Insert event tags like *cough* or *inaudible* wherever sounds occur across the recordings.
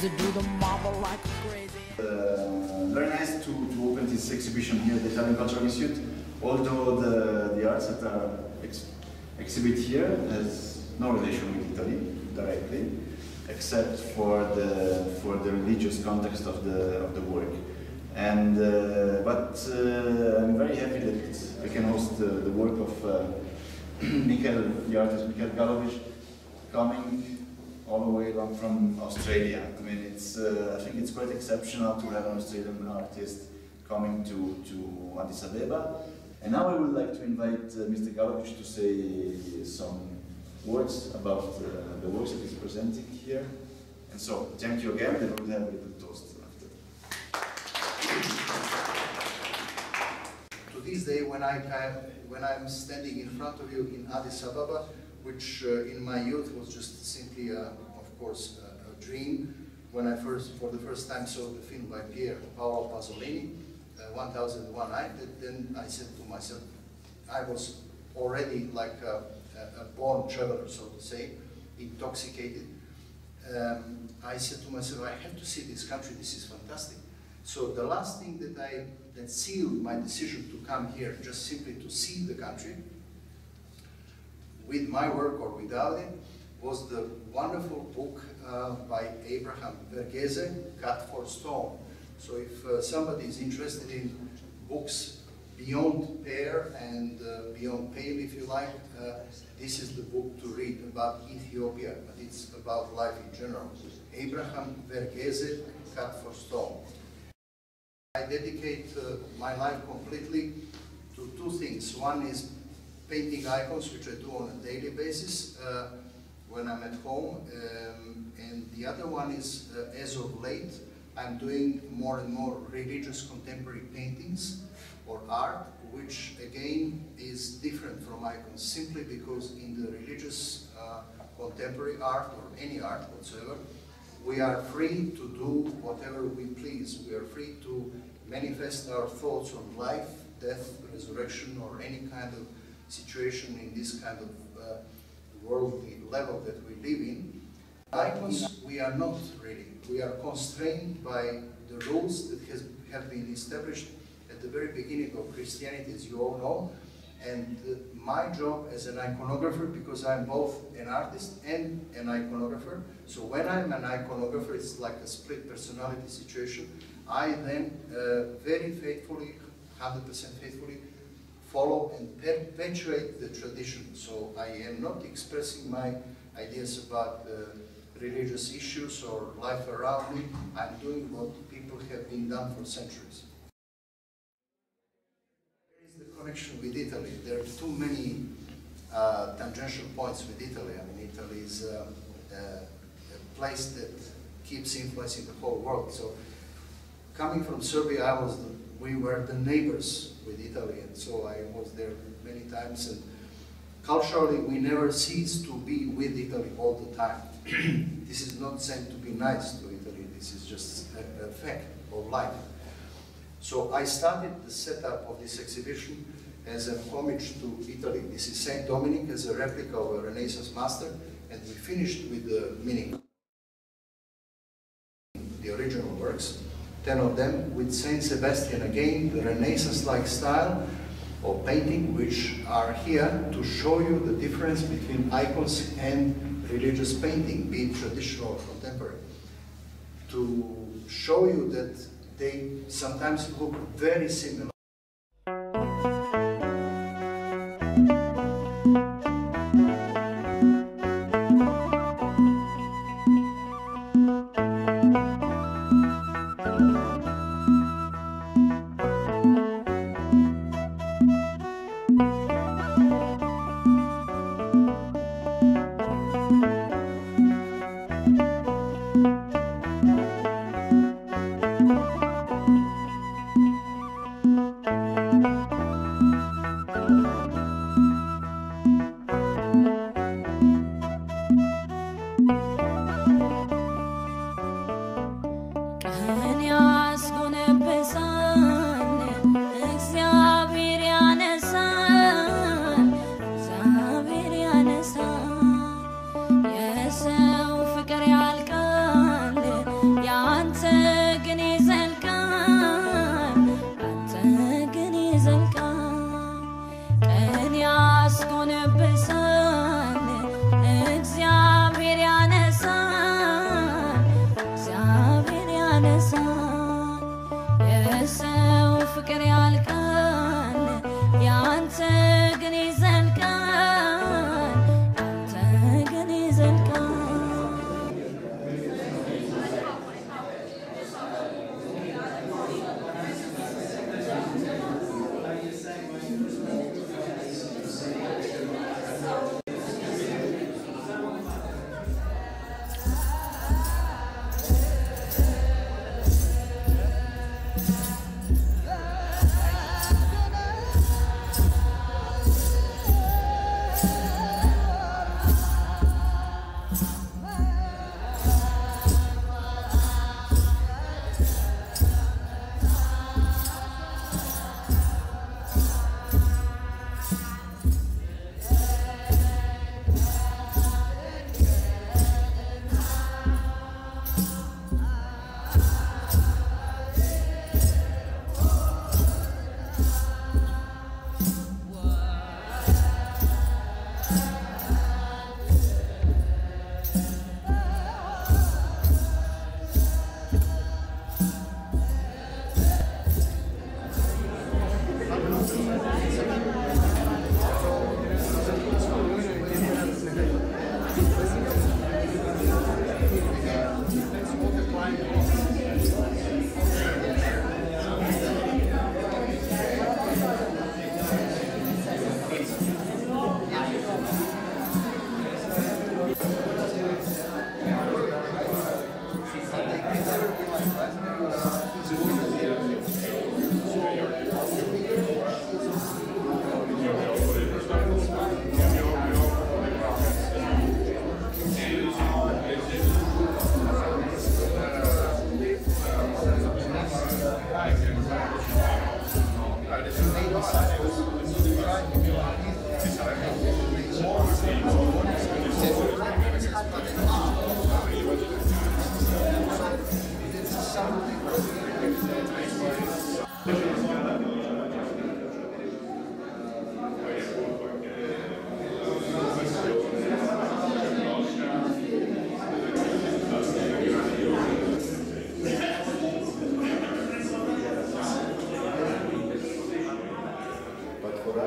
crazy, do the marble like crazy. Uh, very nice to, to open this exhibition here at the Italian Cultural Institute. Although the, the arts that are ex exhibit here has no relation with Italy directly, except for the for the religious context of the of the work. And uh, but uh, I'm very happy that I can host the, work of uh, *clears throat* Mikhail, the artist Mikhail Galovic, coming all the way along from Australia. I mean, it's uh, I think it's quite exceptional to have an Australian artist coming to, to Addis Ababa. And now I would like to invite uh, Mr. Galovic to say some words about uh, the works that he's presenting here. And so, thank you again, and we'll have a little toast after. To this day, when, I, when I'm standing in front of you in Addis Ababa, which uh, in my youth was just simply, a, of course, a, a, dream. When I first, for the first time, saw the film by Pier Paolo Pasolini, uh, 1001 Night, then I said to myself, I was already like a, a born traveler, so to say, intoxicated. Um, I said to myself, I have to see this country, this is fantastic. So the last thing that I that sealed my decision to come here, just simply to see the country, with my work or without it, was the wonderful book uh, by Abraham Verghese, Cut for Stone. So if uh, somebody is interested in books beyond Pear and uh, beyond Pale, if you like, uh, this is the book to read about Ethiopia, but it's about life in general. Abraham Verghese, Cut for Stone. I dedicate uh, my life completely to two things. One is painting icons, which I do on a daily basis uh, when I'm at home. Um, and the other one is, uh, as of late, I'm doing more and more religious contemporary paintings or art, which again is different from icons simply because in the religious uh, contemporary art or any art whatsoever, we are free to do whatever we please. We are free to manifest our thoughts on life, death, resurrection, or any kind of situation in this kind of uh, worldly level that we live in. Icons, we are not really. We are constrained by the rules that has, have been established at the very beginning of Christianity, as you all know. And uh, my job as an iconographer, because I'm both an artist and an iconographer, so when I'm an iconographer, it's like a split personality situation. I then uh, very faithfully, 100% faithfully, follow and perpetuate the tradition. So I am not expressing my ideas about uh, religious issues or life around me. I'm doing what people have been done for centuries. There is the connection with Italy. There are too many uh, tangential points with Italy. I mean, Italy is uh, a place that keeps influencing the whole world. So coming from Serbia, I was the, we were the neighbors with Italy, and so I was there many times. And culturally, we never cease to be with Italy all the time. *clears throat* this is not said to be nice to Italy. This is just a, a fact of life. So I started the setup of this exhibition as a homage to Italy. This is Saint Dominic as a replica of a Renaissance master, and we finished with the meaning, the original works, 10 of them, with Saint Sebastian again, the Renaissance-like style of painting, which are here to show you the difference between icons and religious painting, be it traditional or contemporary. To show you that they sometimes look very similar. time.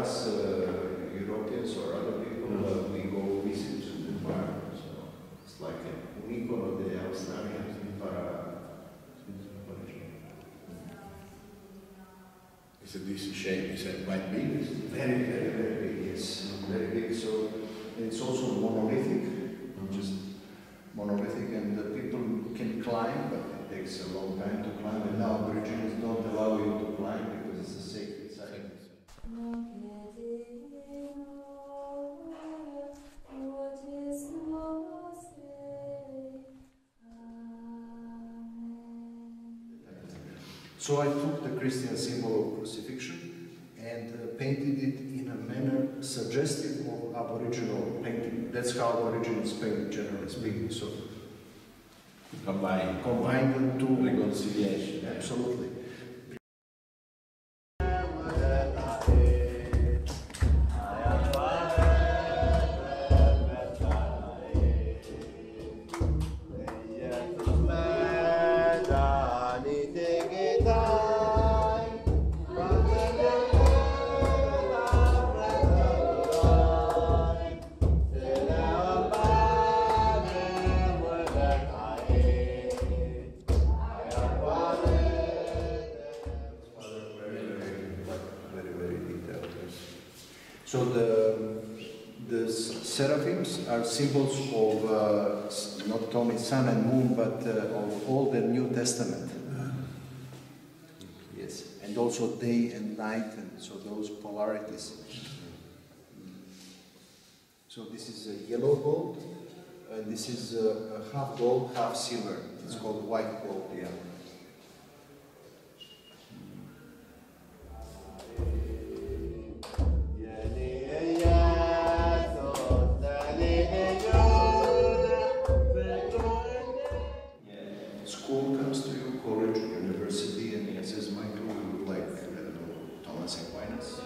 Us, uh, Europeans or other people, uh, we go visit to the bar. So it's like un icono de Australia para. It's a decent shape, it's a quite big. It's very, very, very big. Yes, very big. So it's also monolithic, just monolithic, and the people can climb, but it takes a long time So I took the Christian symbol of crucifixion and uh, painted it in a manner suggestive of Aboriginal painting. That's how Aborigines paint, generally speaking. So Combine, combine the two. reconciliation. Absolutely. So the, the seraphims are symbols of uh, not only sun and moon, but uh, of all the New Testament. Yes, and also day and night, and so those polarities. So this is a yellow gold, and this is a, a half gold, half silver. It's called white gold. Yeah. comes to your college or university and he says, Michael, we would like, I don't know, Thomas Aquinas?